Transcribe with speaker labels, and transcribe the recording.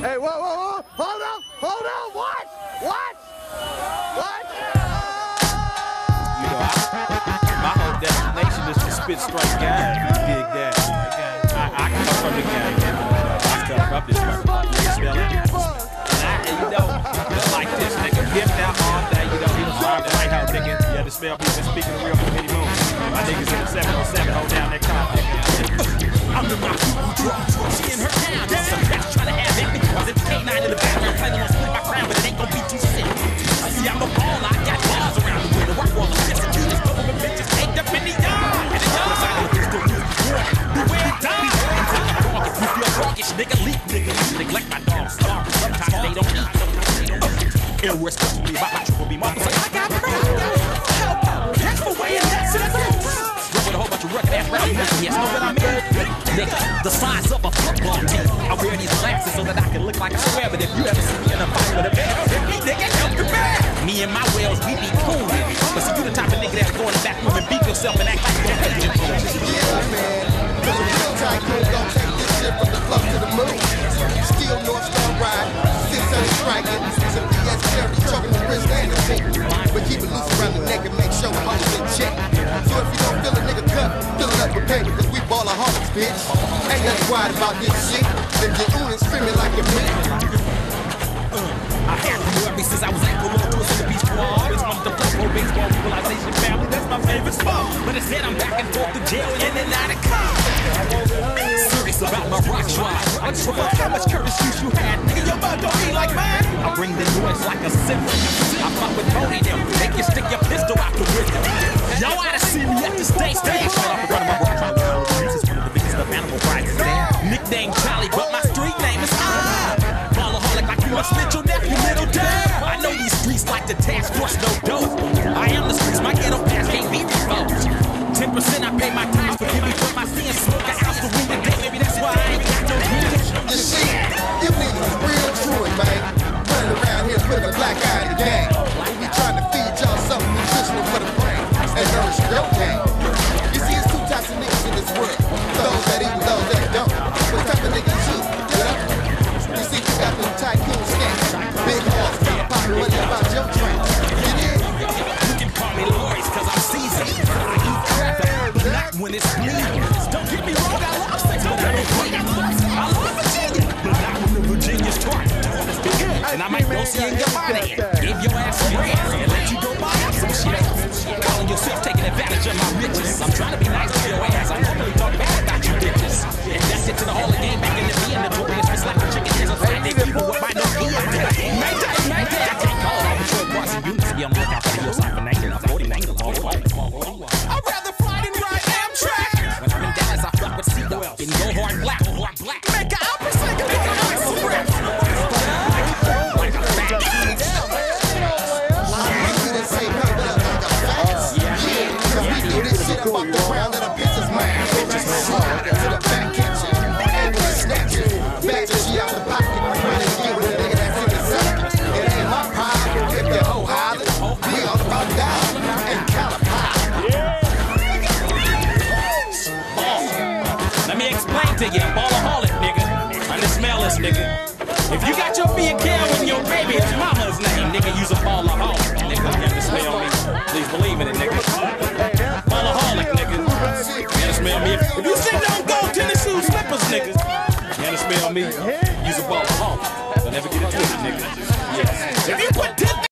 Speaker 1: Hey, whoa, whoa, whoa! Hold up! Hold up! What? What? What?
Speaker 2: You know, I, my whole destination is to spit straight game. You dig that? I, I come from the game. I come from this motherfucker. You smell it? And I, and you know, just like this, nigga, gift out all day. You know, he was driving the White House, nigga. Yeah, the smell people speaking the real committee moon. My niggas in the 707 hold down their car, nigga.
Speaker 3: I'm the rock who draw. She in her town. That's a bitch trying to my dogs. Starve. Sometimes they don't eat. Uh, Ill respectfully, my macho will be my I got murder. That's for way and that's it. With a whole bunch of rugged ass rowdy yes, know what I mean? Nigga, the size of a football team. I wear these glasses so that I can look like a square, but if you ever see me in a fight with a bear, me, nigga, help your man. Me and my whales, we be cool. But see, you the type of nigga that's going back room and beat yourself and act like you don't
Speaker 1: Yeah, man. Cause a real tycoon gon' take this shit from the club to the moon. Still North Star ride, 600 striking. Some BS charity choking the wrist and the finger. But keep it loose around the neck and make sure hoes in check. So if you don't feel a nigga cut, fill it up with paper, cause we ballaholics, bitch. Ain't nothing quiet about this shit. Then get on and screaming like a man.
Speaker 3: I'm back and forth to jail and in and out of car. Serious about my rock slide. I forgot how much courage use you had. Nigga, your mug don't be like mine. I bring the noise like a symphony. I fuck with Tony them. Make you stick your pistol out the window. Y'all ought to see me at the stage. Stage. Shut up and run my rock slide. This is one of the biggest stuff animal there. Nickname Charlie, but my street name is Ah. Ballaholic like you must snitch your nephew, little pay my tithes, forgive
Speaker 1: Don't
Speaker 3: get me wrong, I love sex, but I don't play it. I love Virginia, but not when the Virginia's tart. And I might go see in your body. Give your ass some bread and let you go buy up some shit. Calling yourself taking advantage of my riches. I'm trying to be nice to your ass. I me explain to you, ballaholic, nigga. I'm the smellest, nigga. If you got your BKL in your baby, it's mama's name, nigga. Use a ballaholic, nigga. You understand me? Please believe in it, nigga. Ballaholic, nigga. You understand me? If, you sit down gold tennis shoes slippers, nigga. You understand me?